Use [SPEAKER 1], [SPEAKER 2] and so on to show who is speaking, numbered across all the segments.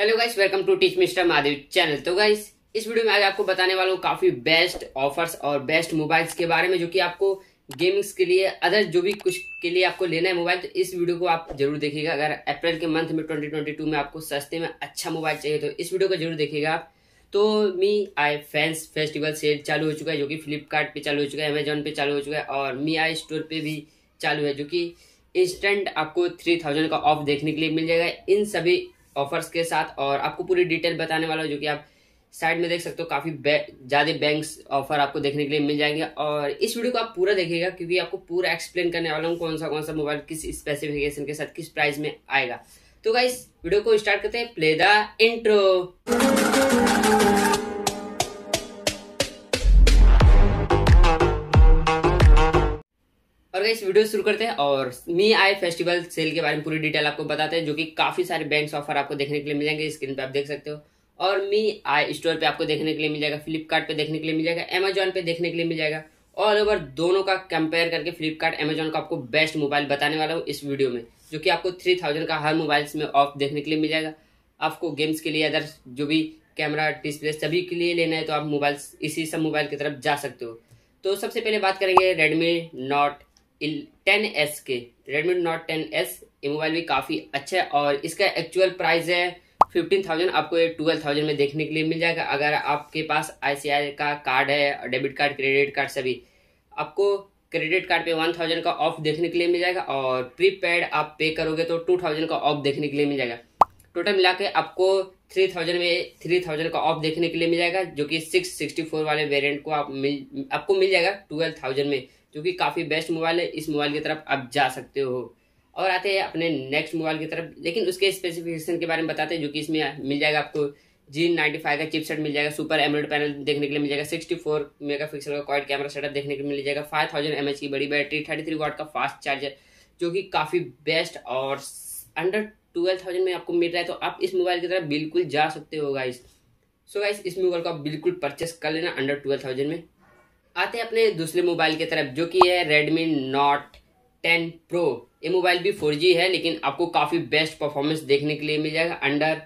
[SPEAKER 1] Hello guys welcome to teach mister Mahadev channel तो guys इस video में आज आपको बताने वाला हूँ काफ़ी बेस्ट ऑफर्स और बेस्ट मोबाइल्स के बारे में, जो कि आपको गेमिंग्स के लिए अदर जो भी कुछ के लिए आपको लेना है मोबाइल तो इस वीडियो को आप ज़रूर देखिएगा। अगर अप्रैल के मंथ में 2022 में आपको सस्ते में अच्छा मोबाइल चाहिए तो इस वीडियो को ज़रूर देखिएगा आप। तो मी आई फैंस फेस्टिवल सेल चालू हो चुका है, जो कि फ्लिपकार्ट पे चालू हो चुका है अमेजोन पे चालू हो चुका है, और मी आई स्टोर पे भी चालू है, जो कि इंस्टेंट आपको थ्री थाउज़ेंड का ऑफ़ देखने के लिए मिल जाएगा। इन सभी ऑफर्स के साथ और आपको पूरी डिटेल बताने वाला हूँ, जो कि आप साइड में देख सकते हो, काफ़ी ज़्यादा बैंक्स ऑफ़र आपको देखने के लिए मिल जाएँगे। और इस वीडियो को आप पूरा देखिएगा, क्योंकि आपको पूरा एक्सप्लेन करने वाला हूँ कौन सा कौन सा मोबाइल किस स्पेसिफिकेशन के साथ किस प्राइस में आएगा। तो गाइस वीडियो को स्टार्ट करते हैं। प्ले द इंट्रो और इस वीडियो शुरू करते हैं और मी आई फेस्टिवल सेल के बारे में पूरी डिटेल आपको बताते हैं, जो कि काफ़ी सारे बैंक्स ऑफ़र आपको देखने के लिए मिल जाएँगे स्क्रीन पे आप देख सकते हो। और मी आई स्टोर पे आपको देखने के लिए मिल जाएगा फ्लिपकार्ट पे देखने के लिए मिल जाएगा अमेजोन पे देखने के लिए मिल जाएगा। ऑल ओवर दोनों का कंपेयर करके फ्लिपकार्ट अमेजोन का आपको बेस्ट मोबाइल बताने वाला हूँ इस वीडियो में, जो कि आपको थ्री थाउज़ेंड का हर मोबाइल में ऑफ़ देखने के लिए मिल जाएगा। आपको गेम्स के लिए, अदर जो भी कैमरा डिस्प्ले सभी के लिए लेना है तो आप मोबाइल इसी सब मोबाइल की तरफ़ जा सकते हो। तो सबसे पहले बात करेंगे रेडमी नोट टेन एस के रेडमी नोट टेन एस ये मोबाइल भी काफ़ी अच्छा है और इसका एक्चुअल प्राइस है फिफ्टीन थाउज़ेंड आपको ये ट्वेल्व थाउज़ेंड में देखने के लिए मिल जाएगा। अगर आपके पास आईसीआई का कार्ड है डेबिट कार्ड क्रेडिट कार्ड सभी, आपको क्रेडिट कार्ड पे वन थाउज़ेंड का ऑफ़ देखने के लिए मिल जाएगा और प्रीपेड आप पे करोगे तो टू थाउज़ेंड का ऑफ़ देखने के लिए मिल जाएगा। टोटल मिला के आपको थ्री थाउज़ेंड में थ्री थाउज़ेंड का ऑफ़ देखने के लिए मिल जाएगा, जो कि सिक्स सिक्सटी फोर वाले वेरियंट को आप मिल, आपको मिल जाएगा ट्वेल्व थाउज़ेंड में। जो कि काफ़ी बेस्ट मोबाइल है, इस मोबाइल की तरफ़ आप जा सकते हो। और आते हैं अपने नेक्स्ट मोबाइल की तरफ़, लेकिन उसके स्पेसिफिकेशन के बारे में बताते हैं, जो कि इसमें मिल जाएगा आपको जी नाइन्टी फाइव का चिपसेट मिल जाएगा सुपर एमरोड पैनल देखने के लिए मिल जाएगा सिक्सटी फोर मेगा पिक्सल का क्वाइट कैमरा सेटअप देखने के लिए मिल जाएगा फाइव थाउज़ेंड एम एच की बड़ी बैटरी थर्टी थ्री वाट का फास्ट चार्जर जो कि काफ़ी बेस्ट और अंडर ट्वेल्व थाउज़ेंड में आपको मिल रहा है तो आप इस मोबाइल की तरफ़ बिल्कुल जा सकते हो गाइस सो गाइस इस मोबाइल को आप बिल्कुल परचेस कर लेना अंडर ट्वेल्व थाउज़ेंड में। आते हैं अपने दूसरे मोबाइल की तरफ़, जो कि है रेडमी नोट टेन प्रो ये मोबाइल भी फोर है, लेकिन आपको काफ़ी बेस्ट परफॉर्मेंस देखने के लिए मिल जाएगा अंडर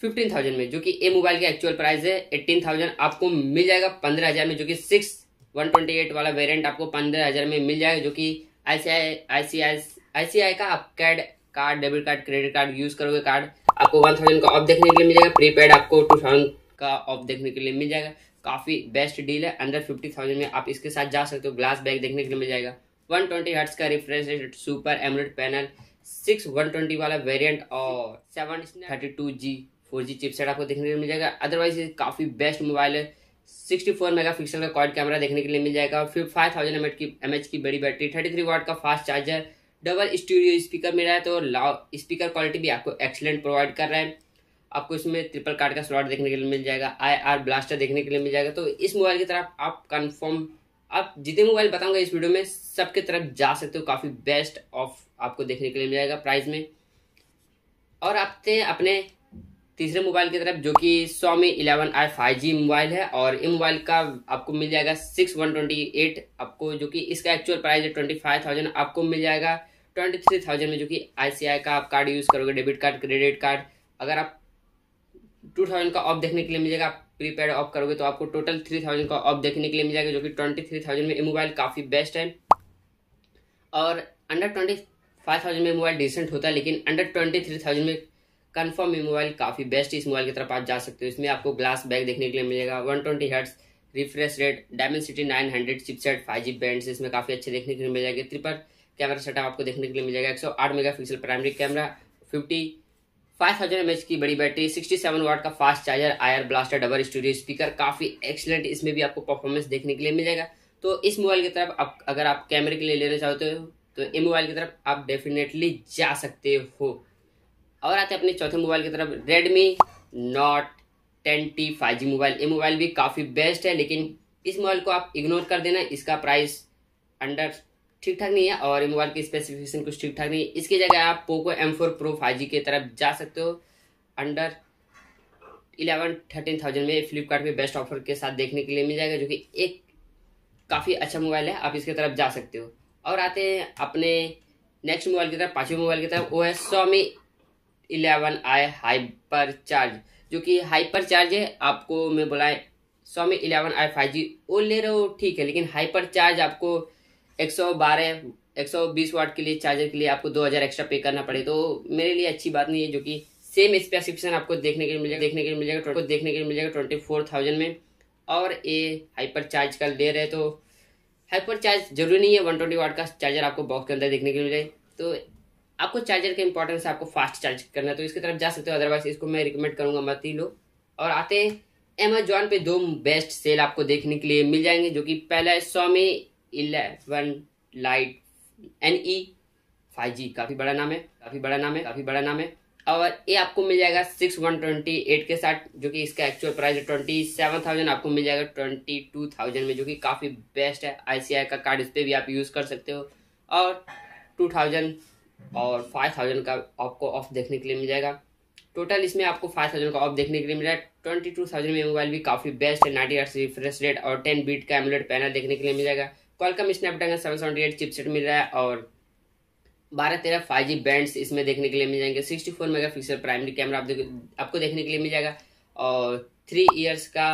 [SPEAKER 1] फिफ्टीन थाउज़ेंड में, जो कि ये मोबाइल की एक्चुअल प्राइस है। एट्टीन थाउज़ेंड आपको मिल जाएगा पंद्रह हज़ार में, जो कि सिक्स वन ट्वेंटी एट वाला वेरिएंट आपको पंद्रह हज़ार में मिल जाएगा, जो कि आईसीआई आईसीआई आईसीआई का आप CAD card debit card credit card use करोगे कार्ड आपको वन थाउज़ेंड का ऑफ़ देखने के लिए मिल जाएगा। प्रीपेड आपको टू थाउज़ेंड का ऑफ़ देखने के लिए मिल जाएगा। काफ़ी बेस्ट डील है। अंडर फिफ्टी थाउज़ेंड में आप इसके साथ जा सकते हो। ग्लास बैग देखने के लिए मिल जाएगा। वन ट्वेंटी हर्ट्स का refresh rate super AMOLED panel six one twenty वाला वेरिएंट और seven thirty two G four G chipset आपको देखने के लिए मिल जाएगा। अदरवाइज़ काफ़ी बेस्ट मोबाइल है। सिक्सटी फोर मेगा पिक्सल का क्वाड कैमरा देखने के लिए मिल जाएगा। और फिर फाइव थाउज़ेंड एम की एम एच की बड़ी बैटरी थर्टी थ्री वाट का fast charger double studio speaker मिल है तो लाउ स्पीकर क्वालिटी भी आपको एक्सलेंट प्रोवाइड कर रहा है। आपको इसमें ट्रिपल कार्ड का स्लॉट देखने के लिए मिल जाएगा आई आर ब्लास्टर देखने के लिए मिल जाएगा। तो इस मोबाइल की तरफ़ आप कंफर्म आप जितने मोबाइल बताऊँगा इस वीडियो में, सबके तरफ़ जा सकते हो। काफ़ी बेस्ट ऑफ़ आपको देखने के लिए मिल जाएगा प्राइस में। और हैं अपने तीसरे मोबाइल की तरफ़, जो कि Xiaomi eleven i five G mobile है, और इन मोबाइल का आपको मिल जाएगा सिक्स वन ट्वेंटी एट आपको जो कि इसका एक्चुअल प्राइस है ट्वेंटी फाइव थाउज़ेंड आपको मिल जाएगा ट्वेंटी थ्री थाउज़ेंड में, जो कि आईसीआई का आप कार्ड यूज़ करोगे डेबिट कार्ड क्रेडिट कार्ड अगर आप टू थाउज़ेंड का ऑफ़ देखने के लिए मिलेगा, आप प्रीपेड ऑफ़ करोगे तो आपको टोटल थ्री थाउज़ेंड का ऑफ़ देखने के लिए मिल जाएगा जो कि ट्वेंटी थ्री थाउज़ेंड में मोबाइल काफ़ी बेस्ट है। और अंडर ट्वेंटी फाइव थाउज़ेंड में मोबाइल डिसेंट होता है, लेकिन अंडर ट्वेंटी थ्री थाउज़ेंड में कन्फर्म ये मोबाइल काफ़ी बेस्ट इस मोबाइल की तरफ़ आप जा सकते हो। इसमें आपको ग्लास बैग देखने के लिए मिलेगा one twenty hertz refresh rate Dimensity nine hundred chipset five G band इसमें काफ़ी अच्छे देखने के लिए मिल जाएँगे ट्रिपल कैमरा सेटअप आपको देखने के लिए मिल जाएगा एक सौ आठ mega pixel primary camera fifty five thousand M की बड़ी बैटरी, सिक्सटी सेवन वाट का fast charger, IR blaster, double studio speaker, काफ़ी एक्सलेंट इसमें भी आपको परफॉर्मेंस देखने के लिए मिल जाएगा। तो इस मोबाइल की तरफ़ आप, अगर आप कैमरे के लिए लेना चाहते हो तो ये मोबाइल की तरफ़ आप डेफिनेटली जा सकते हो। और आते अपने चौथे मोबाइल की तरफ़ Redmi note ten T five G mobile ये मोबाइल भी काफ़ी बेस्ट है, लेकिन इस मोबाइल को आप इग्नोर कर देना, इसका प्राइस अंडर ठीक ठाक नहीं है और ये मोबाइल की स्पेसिफिकेशन कुछ ठीक ठाक नहीं है। इसकी जगह आप Poco M four pro five G की तरफ़ जा सकते हो। अंडर इलेवन थर्टीन थाउज़ेंड में फ्लिपकार्ट बेस्ट ऑफ़र के साथ देखने के लिए मिल जाएगा, जो कि एक काफ़ी अच्छा मोबाइल है, आप इसकी तरफ़ जा सकते हो। और आते हैं अपने नेक्स्ट मोबाइल की तरफ़, पाँचवें मोबाइल की तरफ़, वो है Xiaomi eleven i hyper charge जो कि हाइपर चार्ज है, आपको मैं बोला स्वामी इलेवन आई फाइव जी वो ले रहे हो, ठीक है, लेकिन हाइपर चार्ज आपको एक सौ बारह, एक सौ बीस वाट के लिए, चार्जर के लिए आपको दो हज़ार एक्स्ट्रा पे करना पड़े। तो मेरे लिए अच्छी बात नहीं है, जो कि सेम स्पेसिफिकेशन आपको देखने के लिए मिलेगा, देखने के लिए मिल जाएगा देखने के लिए मिल जाएगा ट्वेंटी फोर थाउज़ेंड में। और ये हाइपर चार्ज का ले रहे तो हाइपर चार्ज ज़रूरी नहीं है वन ट्वेंटी वाट का चार्जर आपको बॉक्स के अंदर देखने के लिए मिल। तो आपको चार्जर का इंपॉर्टेंस है आपको फास्ट चार्ज करना है तो इसकी तरफ़ जा सकते हो अदरवाइज़ इसको मैं रिकमेंड करूँगा मत ही लो। और आते हैं अमेजोन पे दो बेस्ट सेल आपको देखने के लिए मिल जाएँगे, जो कि पहला है Xiaomi eleven lite N E five G काफ़ी बड़ा नाम है, काफ़ी बड़ा नाम है, काफ़ी बड़ा नाम है। और ये आपको मिल जाएगा सिक्स वन ट्वेंटी एट के साथ, जो कि इसका एक्चुअल प्राइस है ट्वेंटी सेवन थाउज़ेंड आपको मिल जाएगा ट्वेंटी टू थाउज़ेंड में, जो कि काफ़ी बेस्ट है। आईसीआई का कार्ड इस पर भी आप यूज़ कर सकते हो। और टू थाउज़ेंड और फाइव थाउज़ेंड का आपको ऑफ़ देखने के लिए मिल जाएगा। टोटल इसमें आपको फाइव थाउज़ेंड का ऑफ़ देखने के लिए मिल जाएगा ट्वेंटी टू थाउज़ेंड में मोबाइल भी काफ़ी बेस्ट है नाइनटी आठ रिफ्रेश रेट और टेन बीट का एमुलेट पैनल देखने के लिए मिल जाएगा। Qualcomm Snapdragon seven seventy eight chipset मिल रहा है और बारह तेरह फाइव जी बैंड इसमें देखने के लिए मिल जाएँगे। Sixty four mega pixel primary camera आप आपको देखने के लिए मिल जाएगा और थ्री ईयर्स का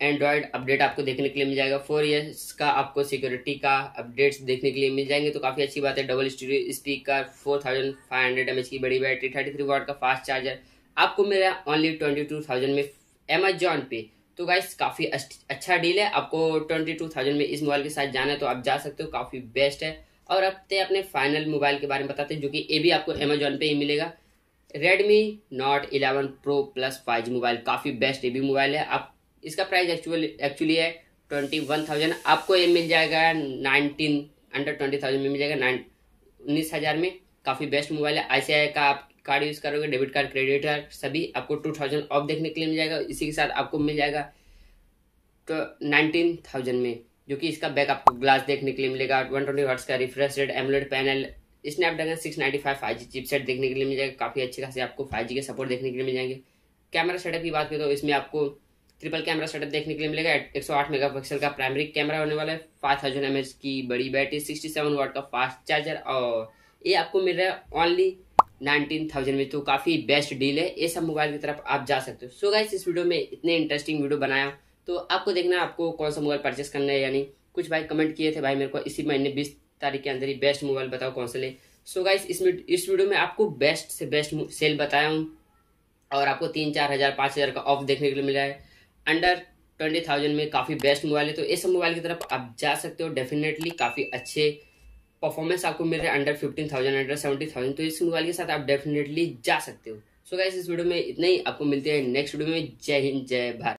[SPEAKER 1] एंड्रॉयड अपडेट आपको देखने के लिए मिल जाएगा। फोर ईयर्स का आपको सिक्योरिटी का अपडेट्स देखने के लिए मिल जाएँगे। तो काफ़ी अच्छी बात है। Double studio speaker four thousand five hundred M H की बड़ी बैटरी थर्टी थ्री वाट का फास्ट चार्जर आपको मिल रहा है ओनली ट्वेंटी टू थाउज़ेंड में अमेजॉन पे। तो गाइस काफ़ी अच्छा डील है। आपको ट्वेंटी टू थाउज़ेंड में इस मोबाइल के साथ जाना है तो आप जा सकते हो। काफ़ी बेस्ट है। और अब ते अपने फाइनल मोबाइल के बारे में बताते हैं, जो कि ये भी आपको अमेजोन पे ही मिलेगा। Redmi note eleven pro plus five mobile काफ़ी बेस्ट ये भी मोबाइल है। आप, इसका प्राइस एक्चुअल एक्चुअली है ट्वेंटी वन थाउज़ेंड आपको ये मिल जाएगा नाइनटीन अंडर ट्वेंटी थाउज़ेंड में मिल जाएगा नाइन उन्नीस हज़ार में। काफ़ी बेस्ट मोबाइल है। आई का आप कार्ड यूज़ करोगे, डेबिट कार्ड, क्रेडिट कार्ड, सभी आपको टू थाउज़ेंड ऑफ़ देखने के लिए मिल जाएगा, इसी के साथ आपको मिल जाएगा तो नाइनटीन थाउज़ेंड में, जो कि इसका बैक आपको ग्लास देखने के लिए मिलेगा वन ट्वेंटी वर्ट्स का refresh rate AMOLED panel Snapdragon six ninety five five G chipset देखने के लिए मिल जाएगा, काफ़ी अच्छे खासे आपको फाइव जी के सपोर्ट देखने के लिए मिल जाएँगे। कैमरा सेटअप की बात करें तो इसमें आपको ट्रिपल कैमरा सेटअप देखने के लिए मिलेगा, एक सौ आठ मेगा पिक्सल का प्राइमरी कैमरा होने वाला है फाइव थाउज़ेंड एम की बड़ी बैटरी सिक्सटी सेवन वाट का फास्ट चार्जर और ये आपको मिल रहा है ओनली नाइनटीन थाउज़ेंड में तो काफ़ी बेस्ट डील है। ये सब मोबाइल की तरफ़ आप जा सकते हो। सो गाइस इस वीडियो में इतने इंटरेस्टिंग वीडियो बनाया। तो आपको देखना आपको कौन सा मोबाइल परचेस करना है यानी कुछ भाई कमेंट किए थे भाई मेरे को, इसी महीने बीस तारीख के अंदर ही बेस्ट मोबाइल बताओ कौन सा ले। सो गाइस इस वीडियो में आपको बेस्ट से बेस्ट सेल बताया हूँ। और आपको तीन चार हज़ार, पाँच हज़ार का ऑफ़ देखने के लिए मिला है। अंडर ट्वेंटी थाउज़ेंड में काफ़ी बेस्ट मोबाइल है। तो इस मोबाइल की तरफ़ आप जा सकते हो। डेफिनेटली काफ़ी अच्छे परफॉर्मेंस आपको मिल रहा है under fifteen thousand under seventy thousand तो इस मोबाइल के साथ आप डेफिनेटली जा सकते हो। सो so गाइस इस वीडियो में इतना ही, आपको मिलते हैं नेक्स्ट वीडियो में। जय हिंद, जय भारत।